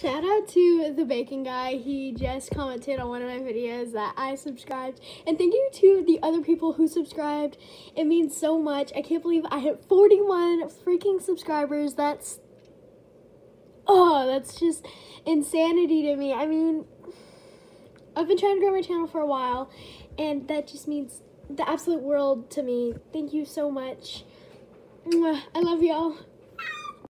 Shout out to the bacon guy. He just commented on one of my videos that I subscribed. And thank you to the other people who subscribed. It means so much. I can't believe I hit 41 freaking subscribers. That's oh, that's just insanity to me. I mean, I've been trying to grow my channel for a while, and that just means the absolute world to me. Thank you so much. I love y'all.